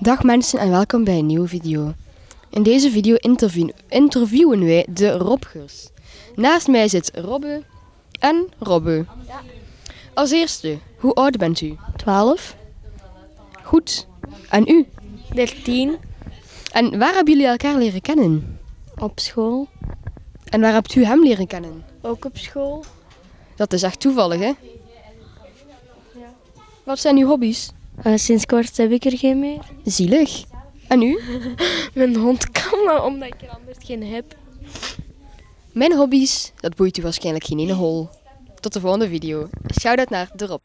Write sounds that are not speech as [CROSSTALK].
Dag mensen en welkom bij een nieuwe video. In deze video interview- interviewen wij de Robgers. Naast mij zit Robbe en Robbe. Als eerste, hoe oud bent u? 12, Goed. En u? 13, En waar hebben jullie elkaar leren kennen? op school, En waar hebt u hem leren kennen? ook op school. Dat is echt toevallig, hè? Wat zijn uw hobby's? Eh, sinds kort heb ik er geen meer. Zielig. En u? [LAUGHS] Mijn hond kan maar omdat ik er anders geen heb. Mijn hobby's, dat boeit u waarschijnlijk geen ene hol. Tot de volgende video. Shout-out naar de Rob.